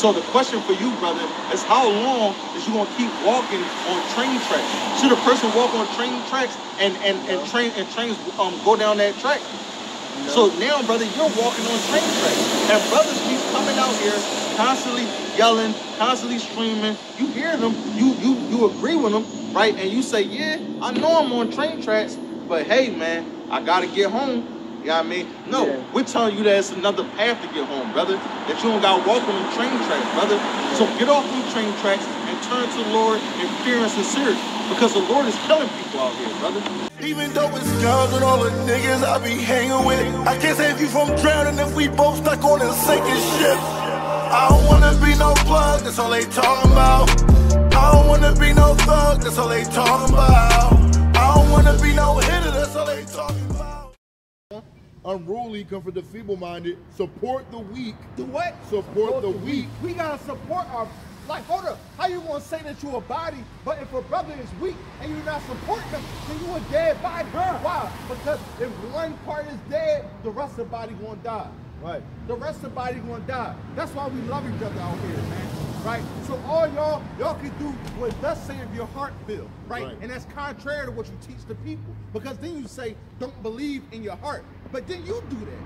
So the question for you, brother, is how long is you gonna keep walking on train tracks? Should a person walk on train tracks and and, and train and trains um go down that track? So now, brother, you're walking on train tracks, and brothers keep coming out here constantly yelling, constantly screaming. You hear them, you you you agree with them, right? And you say, yeah, I know I'm on train tracks, but hey, man, I gotta get home. You know what I mean? No, Yeah. we're telling you that it's another path to get home, brother. That you don't gotta walk on them train tracks, brother. So get off them train tracks and turn to the Lord in fear and sincerity. Because the Lord is killing people out here, brother. Even though it's guns and all the niggas I be hanging with, I can't save you from drowning if we both stuck on a sinking ship. I don't wanna be no plug, that's all they talking about. I don't wanna be no thug, that's all they talking about. I don't wanna be no hitter, Unruly come from the feeble-minded. Support the weak. Do what? Support the weak. We gotta support our. Like, hold up. How you gonna say that you a body, but if a brother is weak and you're not supporting him, then you a dead body? Why? Because if one part is dead, the rest of the body gonna die. Right. The rest of the body gonna die. That's why we love each other out here, man. Right? So all y'all, y'all can do what thus saith your heart feel, right? Right. And that's contrary to what you teach the people. Because then you say, don't believe in your heart. But then you do that.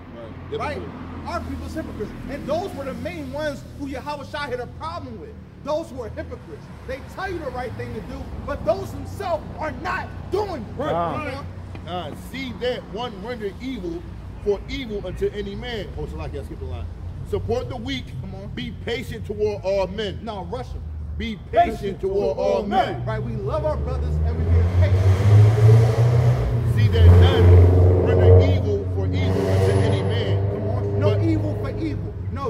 Right. Right? Hypocrite. Our people's hypocrites. And those were the main ones who Yahawashi had a problem with. Those who are hypocrites. They tell you the right thing to do, but those themselves are not doing it. Right. Uh, see that one render evil for evil unto any man. Oh, so like I skipped a line. Support the weak. Come on. Be patient toward all men. No, rush them. Be patient toward all men. Right? We love our brothers and we be patient. See that none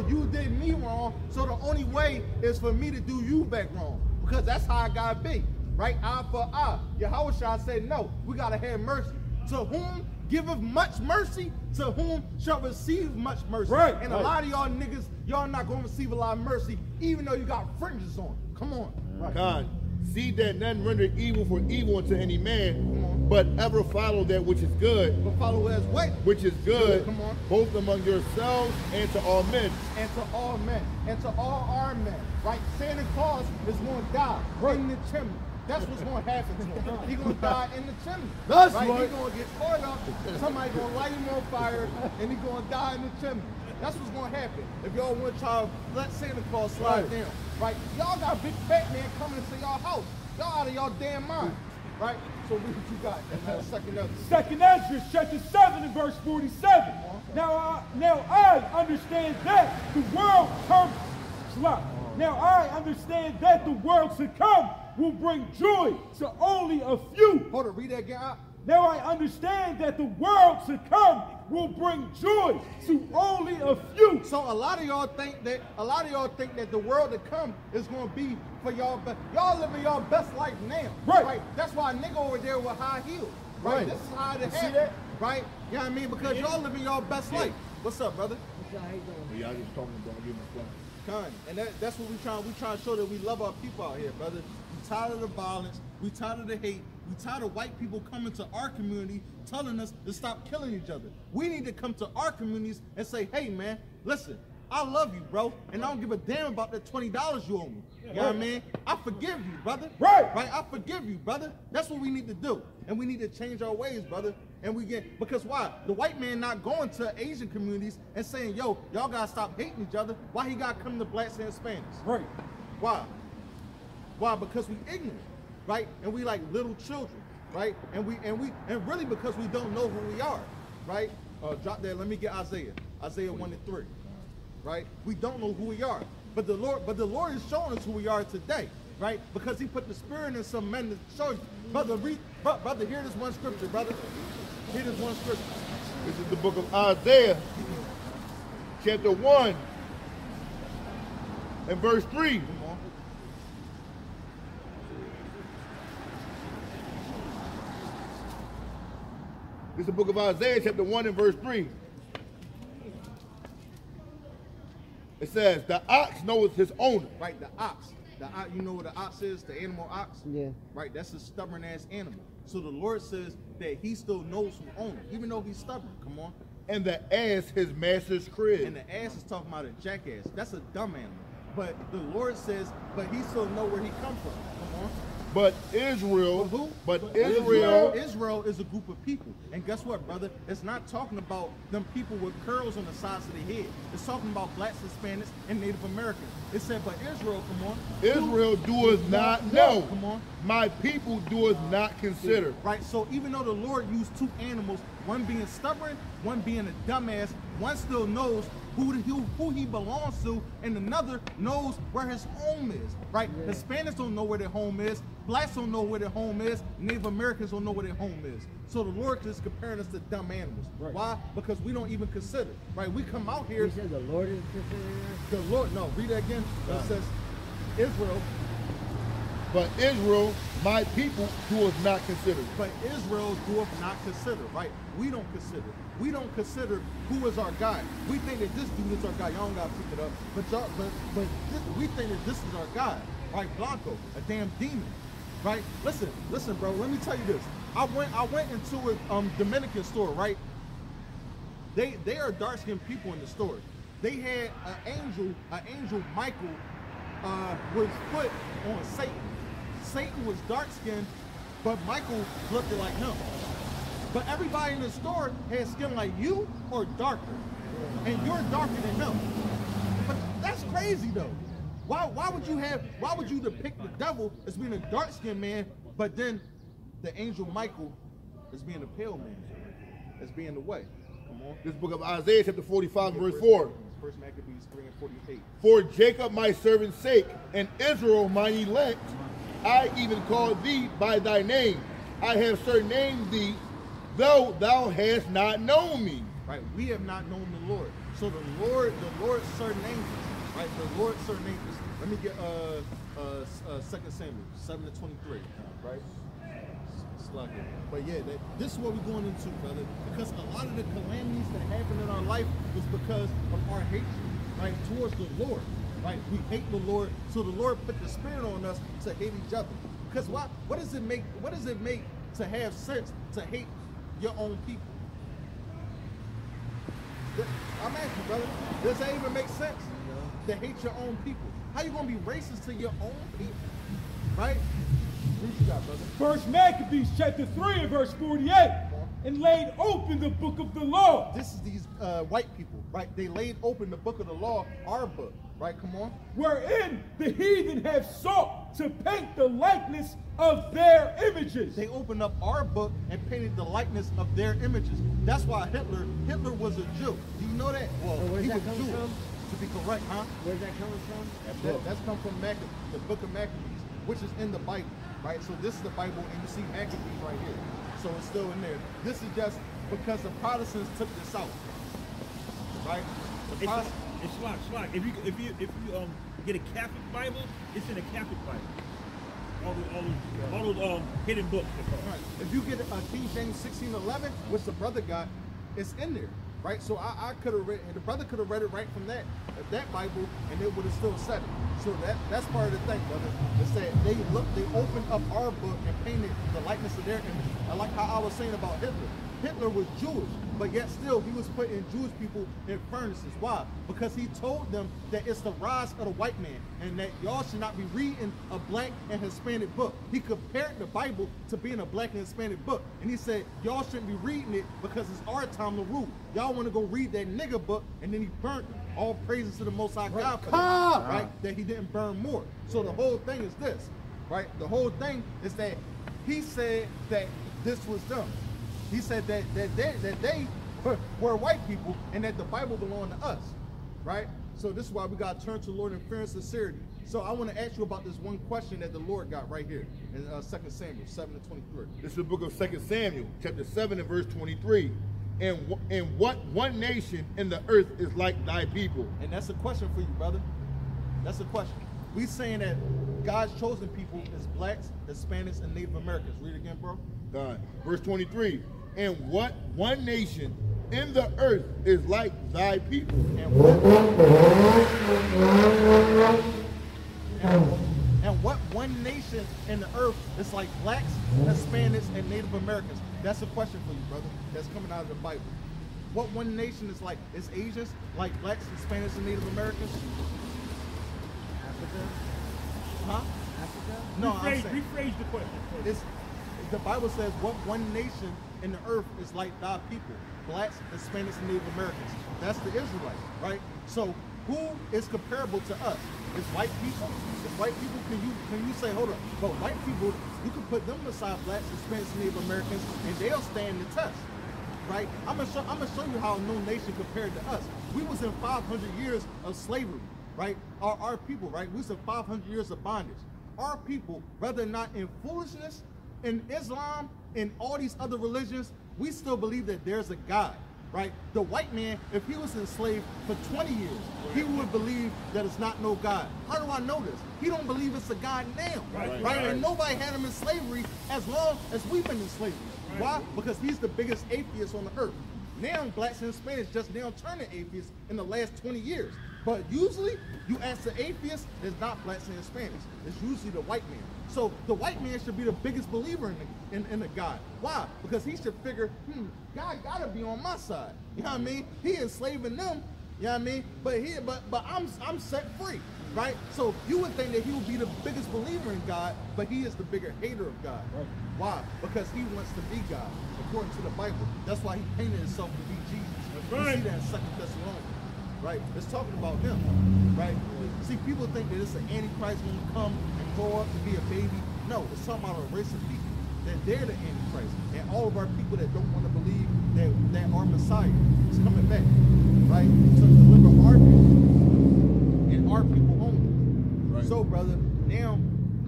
you did me wrong, so the only way is for me to do you back wrong. Because that's how I gotta be. Right? Eye for eye. Yahawah said, no, we gotta have mercy. To whom giveth much mercy, to whom shall receive much mercy. Right, And a lot of y'all niggas, y'all not gonna receive a lot of mercy, even though you got fringes on. Come on. Right. God, see that none render evil for evil unto any man. But ever follow that which is good, But follow as what? which is good, Come on. both among yourselves and to all men. and to all men, and to all our men, right? Santa Claus is going to die right. in the chimney. That's what's going to happen to him. He's going to die in the chimney. That's right. He's going to get caught up. Somebody going to light him on fire, and he's going to die in the chimney. That's what's going to happen. If y'all want to try to let Santa Claus slide Right. down, right? Y'all got a big fat man coming to y'all house. Y'all out of y'all damn mind, right? So read what you got? Second up. Second Esdras, chapter 7 and verse 47. Now I, now I understand that the world comes. Now I understand that the world to come will bring joy to only a few. Hold on, read that again. Now I understand that the world to come will bring joy to only a few. So a lot of y'all think that a lot of y'all think that the world to come is going to be for y'all. But y'all living y'all best life now, Right. That's why a nigga over there with high heels, right? Right. This is how it You see that? right? You know what I mean? Because y'all living y'all best life. What's up, brother? Y'all just talking about giving a fuck. Con. And that, that's what we trying. We trying to show that we love our people out here, brother. We tired of the violence. We tired of the hate. We tired of white people coming to our community telling us to stop killing each other. We need to come to our communities and say, hey man, listen, I love you, bro, and I don't give a damn about that twenty dollars you owe me. You know what I mean? I forgive you, brother. Right. Right. I forgive you, brother. That's what we need to do, and we need to change our ways, brother. And we get because why? The white man not going to Asian communities and saying, yo, y'all gotta stop hating each other. Why he gotta come to blacks and Hispanics? Right. Why? Why? Because we ignorant, right? And we like little children, right? And we and we and really because we don't know who we are, right? Uh, drop that. Let me get Isaiah. Isaiah one and three, right? We don't know who we are, but the Lord, but the Lord is showing us who we are today, right? Because He put the Spirit in some men to show you, brother. Read, bro- brother. Hear this one scripture, brother. Hear this one scripture. This is the book of Isaiah, chapter 1, and verse 3. Come on. This is the book of Isaiah, chapter 1 and verse 3. It says, The ox knows his owner. Right, the ox. The ox, you know what the ox is? The animal ox? Yeah. Right, that's a stubborn ass animal. So the Lord says that he still knows who owns it, even though he's stubborn. Come on. and the ass his master's crib. And the ass is talking about a jackass. That's a dumb animal. but the Lord says, but he still know where he come from. Come on. But Israel, But who? but Israel, Israel, Israel is a group of people. And guess what, brother? It's not talking about them people with curls on the sides of their head. It's talking about blacks, Hispanics, and Native Americans. It said, but Israel, come on. Israel doeth not know. Come on. My people doeth not consider. Right, so even though the Lord used two animals, one being stubborn, one being a dumbass, one still knows who, the, who, who he belongs to, and another knows where his home is. Right? Hispanics don't know where their home is, blacks don't know where their home is, Native Americans don't know where their home is. So the Lord is comparing us to dumb animals. Right. Why? Because we don't even consider. Right? We come out here. He said the Lord is considering us. The Lord, no, read that again. It says, Israel, But Israel, my people, doeth not consider. But Israel doeth not consider, right? We don't consider. We don't consider who is our guy. We think that this dude is our guy. Y'all don't gotta pick it up. But y'all, but but this, we think that this is our guy, right? Blanco, a damn demon, right? Listen, listen, bro. Let me tell you this. I went I went into a um, Dominican store, right? They they are dark skinned people in the store. They had an angel, an angel Michael, uh, was put on Satan. Satan was dark skinned, but Michael looked like him. But everybody in the store has skin like you or darker, and you're darker than him. But that's crazy though. Why why would you have why would you depict the devil as being a dark skinned man, but then the angel Michael as being a pale man, as being the way? Come on. This book of Isaiah, chapter 45, verse 4. First Maccabees 3 and 48. For Jacob my servant's sake, and Israel mine elect, I even called thee by thy name. I have surnamed thee, though thou hast not known me. Right? We have not known the Lord. So the Lord, the Lord surnamed us. Right? The Lord surnamed us. Let me get uh uh uh second Samuel 7 to 23. Right? Slug it. But yeah, that, this is what we're going into, brother. Because a lot of the calamities that happen in our life is because of our hatred, right, towards the Lord. Right? We hate the Lord, so the Lord put the spirit on us to hate each other. Because what what does it make what does it make to have sense to hate your own people? I'm asking, brother. Does that even make sense? To hate your own people. How you gonna be racist to your own people? Right? What you got, brother? First Maccabees chapter 3 and verse 48. And laid open the book of the law. This is these uh, white people, right? They laid open the book of the law, our book, right? Come on. wherein the heathen have sought to paint the likeness of their images. They opened up our book and painted the likeness of their images. That's why Hitler, Hitler was a Jew. Do you know that? Well, So where's he that was coming Jewish, from? to be correct, huh? Where's that coming from? That, that's come from Maccabees, the book of Maccabees, which is in the Bible, right? So this is the Bible, and you see Maccabees right here. So it's still in there. This is just because the Protestants took this out, right? It's slack, slack. If you if you if you um get a Catholic Bible, it's in a Catholic Bible. All those all those, all those um hidden books. Right. If you get a King James 1611, which the brother got, it's in there, right? So I, I could have read, the brother could have read it right from that that Bible, and it would have still said it. So that that's part of the thing, brother. Is that they look, they opened up our book and painted the likeness of their image. I like how I was saying about Hitler. Hitler was Jewish, but yet still he was putting Jewish people in furnaces. Why? Because he told them that it's the rise of the white man and that y'all should not be reading a black and Hispanic book. He compared the Bible to being a black and Hispanic book. And he said, y'all shouldn't be reading it because it's our time to rule. Y'all want to go read that nigga book and then he burnt them. All praises to the Most High God for that, right? That he didn't burn more. So the whole thing is this, right? The whole thing is that he said that this was them. He said that that they that they were, were white people and that the Bible belonged to us, right? So this is why we got to turn to the Lord in fear and sincerity. So I want to ask you about this one question that the Lord got right here in uh, 2 Samuel 7 to 23. This is the book of 2 Samuel, chapter 7 and verse 23. And, and what one nation in the earth is like thy people? And that's a question for you, brother. That's a question. We saying that God's chosen people is blacks, Hispanics, and Native Americans. Read it again, bro. God. Verse 23. And what one nation in the earth is like thy people? And what, and, and what one nation in the earth is like blacks, Hispanics, and Native Americans? That's a question for you, brother. That's coming out of the Bible. What one nation is like? Is Asians like blacks, Hispanics, and Native Americans? Africa Huh? Africa? no, I'm rephrase, saying- rephrase the question. please. It's, the Bible says, "What one nation in the earth is like thy people? Blacks, Hispanics, and Native Americans." That's the Israelites, right? So, who is comparable to us? It's white people. It's white people. Can you can you say, hold up? But white people, you can put them beside blacks, Hispanics, and Native Americans, and they'll stand the test, right? I'm gonna show I'm gonna show you how no nation compared to us. We was in 500 years of slavery, right? Our our people, right? We was in 500 years of bondage. Our people, whether or not in foolishness in Islam, in all these other religions, we still believe that there's a God, right? The white man, if he was enslaved for 20 years, he would believe that it's not no God. How do I know this? He don't believe it's a God now, Right, right? right. And nobody had him in slavery as long as we've been in slavery. Why? Because he's the biggest atheist on the earth. Now blacks and Hispanics just now turning atheists in the last 20 years. But usually, you ask the atheist, it's not blacks and Hispanics. It's usually the white man. So the white man should be the biggest believer in the, in, in the God. Why? Because he should figure, hmm, God gotta be on my side. You know what I mean? He enslaving them. You know what I mean? But he, but but I'm I'm set free, right? So you would think that he would be the biggest believer in God, but he is the bigger hater of God. Why? Because he wants to be God, according to the Bible. That's why he painted himself to be Jesus. That's You right. see that in Second Thessalonians right? It's talking about him, right? See, people think that it's an antichrist going to come and grow up to be a baby. No, it's talking about a race of people that they're the antichrist, and all of our people that don't want to believe that that our Messiah is coming back, right? To deliver our people and our people only. So, brother, now,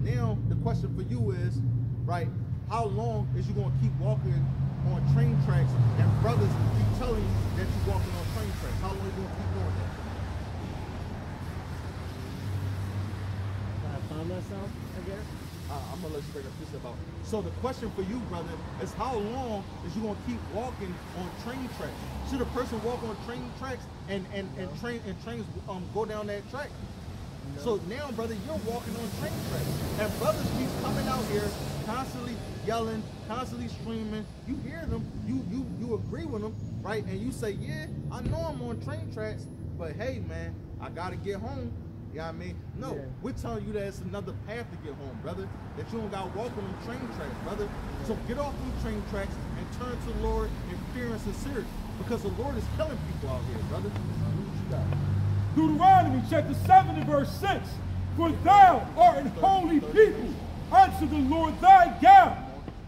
now the question for you is, right? How long is you going to keep walking on train tracks and brothers keep telling you that you're walking on train tracks? How long are you going to keep doing that? I find myself, I guess? Uh, I'm gonna let you break up this about. So the question for you, brother, is how long is you gonna keep walking on train tracks? Should a person walk on train tracks and and, and train and trains um go down that track? So now, brother, you're walking on train tracks, and brothers keep coming out here constantly yelling, constantly screaming. You hear them, you you you agree with them, right? And you say, yeah, I know I'm on train tracks, but hey, man, I gotta get home. You know what I mean? No, Yeah. we're telling you that it's another path to get home, brother. That you don't got to walk on them train tracks, brother. So get off them train tracks and turn to the Lord in fear and sincerity. Because the Lord is killing people out here, brother. Deuteronomy chapter 7 and verse 6. For thou art an holy people unto the Lord thy God,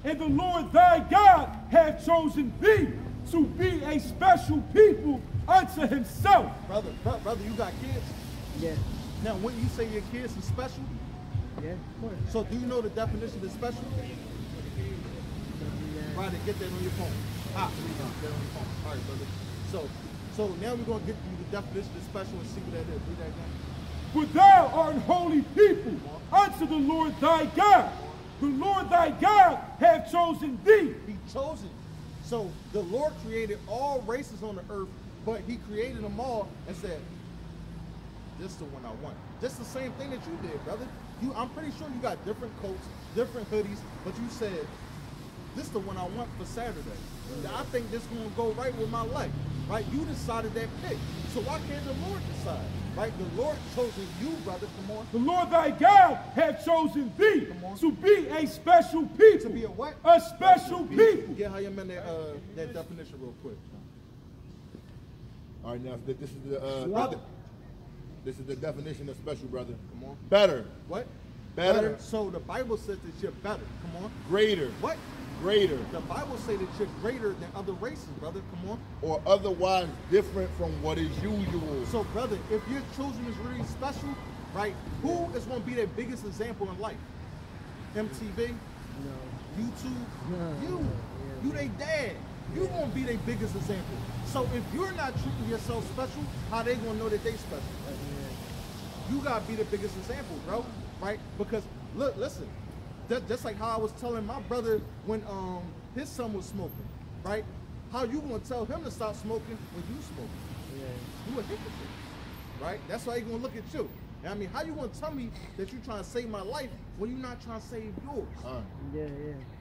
and the Lord thy God hath chosen thee to be a special people unto himself. Brother, bro- brother, you got kids? Yeah. Now, when you say your kids are special, Yeah, of course. so do you know the definition of special? Right, get that on your phone. Ah, get that on your phone. All right, brother. So, so now we're gonna get you the definition of special and see what that is. Read that again. For thou art an holy people unto the Lord thy God. The Lord thy God hath chosen thee. He chosen. So the Lord created all races on the earth, but He created them all and said, "This is the one I want." Just the same thing that you did, brother. You, I'm pretty sure you got different coats, different hoodies, but you said, "This is the one I want for Saturday." I think this gonna go right with my life, right? You decided that pick, so why can't the Lord decide, right? The Lord chosen you, brother. Come on. The Lord thy God had chosen thee Come on. to be a special people. To be a what? A special people. Get how you meant that, uh, that definition real quick. All right, now this is the uh, Brother. This is the definition of special, brother. Come on. Better, What? Better. So the Bible says that you're better. Come on. greater, What? Greater, The Bible say that you're greater than other races, brother. Come on. or otherwise different from what is usual. So, brother, if your children is really special, right? Who is going to be their biggest example in life? MTV, No. YouTube, No, you, no, yeah. you they dad. You gonna be their biggest example. So if you're not treating yourself special, how they gonna know that they special? You gotta be the biggest example, bro. Right? Because look, listen, that, just like how I was telling my brother when um his son was smoking, right? How you gonna tell him to stop smoking when you smoke? Yeah. You a hypocrite, right? That's why he gonna look at you. I mean, how you gonna tell me that you trying to save my life when you're not trying to save yours? Uh, Yeah, yeah.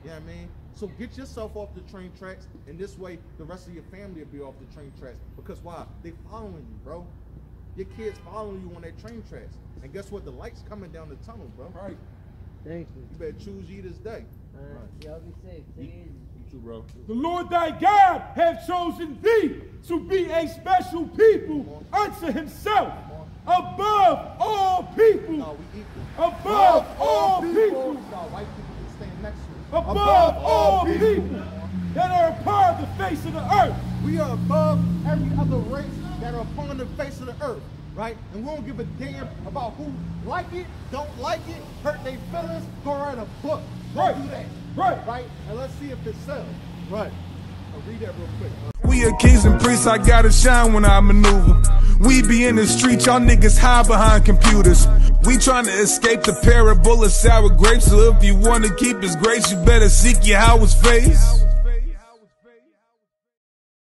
You know I mean? So get yourself off the train tracks, and this way the rest of your family will be off the train tracks. Because why? They following you, bro. Your kids following you on that train tracks. And guess what? The light's coming down the tunnel, bro. right. Thank you. You better choose ye this day. All right. Y'all be safe. Take it easy. You too, bro. The Lord thy God hath chosen thee to be a special people unto himself, above all people, No, we equal. above all people, people can stand next to us. above all people that are upon the face of the earth. We are above every other race that are upon the face of the earth, right? And we don't give a damn about who like it, don't like it, hurt their feelings, go write a book. Go Right. do that. Right. Right? And let's see if it sells. Right. I'll read that real quick. Uh. We are kings and priests, I gotta shine when I maneuver. We be in the street, y'all niggas hide behind computers. We trying to escape the parable of sour grapes, so if you wanna keep his grace, you better seek Yahawah's face.